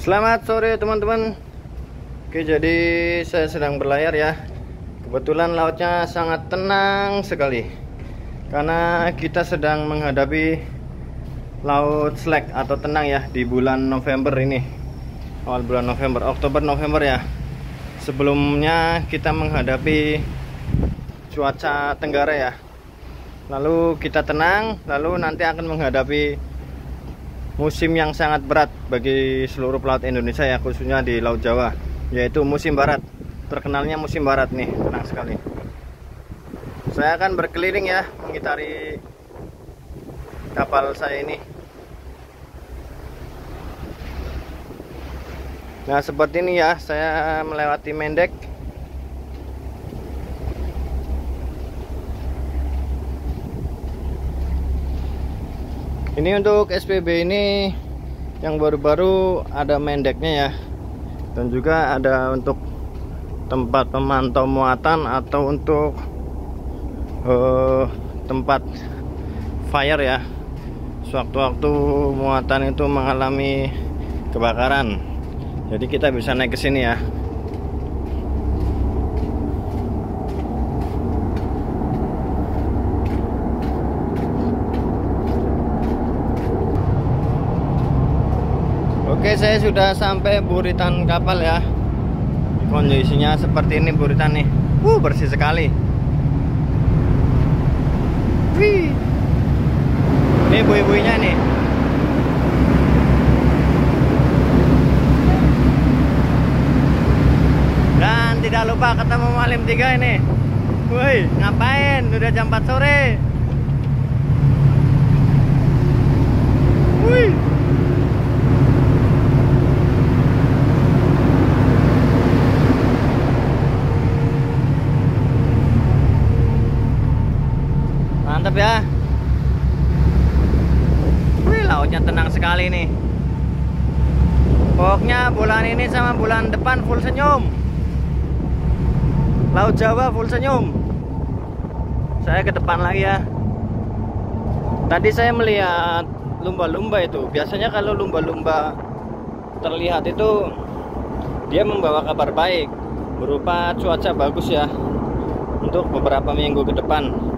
Selamat sore teman-teman. Oke jadi saya sedang berlayar ya. Kebetulan lautnya sangat tenang sekali. Karena kita sedang menghadapi Laut slack atau tenang ya Di bulan November ini. Awal bulan November, Oktober, November ya. Sebelumnya kita menghadapi Cuaca Tenggara ya. Lalu kita tenang Lalu nanti akan menghadapi musim yang sangat berat bagi seluruh pelaut Indonesia ya khususnya di Laut Jawa yaitu musim barat. Terkenalnya musim barat nih tenang sekali. Saya akan berkeliling ya mengitari kapal saya ini. Nah seperti ini ya saya melewati Mendek ini untuk SPB ini yang baru-baru ada mendeknya ya. Dan juga ada untuk tempat pemantau muatan atau untuk uh, tempat fire ya. Sewaktu-waktu muatan itu mengalami kebakaran. Jadi kita bisa naik ke sini ya Oke saya sudah sampai buritan kapal ya. Kondisinya seperti ini buritan nih. Uh bersih sekali. Wih. Ini bui-buinya nih. Dan tidak lupa ketemu Malim 3 ini. Woi ngapain? Udah jam 4 sore Wih mantap ya. Wih lautnya tenang sekali nih. Pokoknya bulan ini sama bulan depan full senyum. Laut Jawa full senyum. Saya ke depan lagi ya. Tadi saya melihat lumba-lumba itu. Biasanya kalau lumba-lumba terlihat itu Dia membawa kabar baik Berupa cuaca bagus ya Untuk beberapa minggu ke depan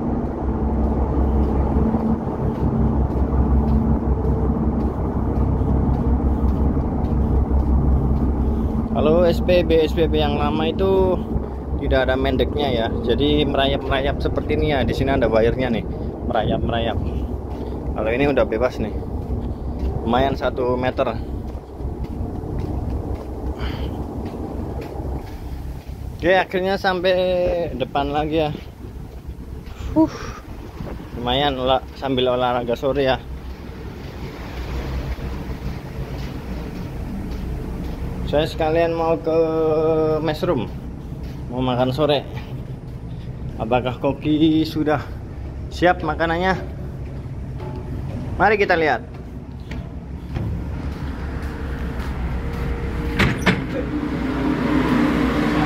Kalau SPB SPB yang lama itu tidak ada mendeknya ya. Jadi merayap-merayap seperti ini ya. Di sini ada wire-nya nih, merayap-merayap. Kalau ini udah bebas nih. Lumayan satu meter. Oke, akhirnya sampai depan lagi ya. Uh, lumayan lah sambil olahraga sore ya. Saya sekalian mau ke mesroom mau makan sore. Apakah koki sudah siap makanannya? Mari kita lihat.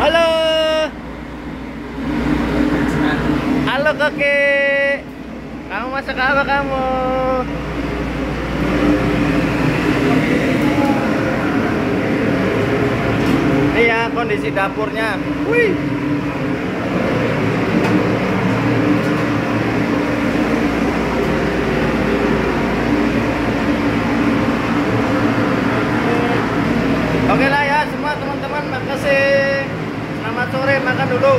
Halo. Halo koki. Kamu masak apa kamu kondisi dapurnya. Wih. Oke lah ya semua teman-teman makasih. Selamat sore makan dulu.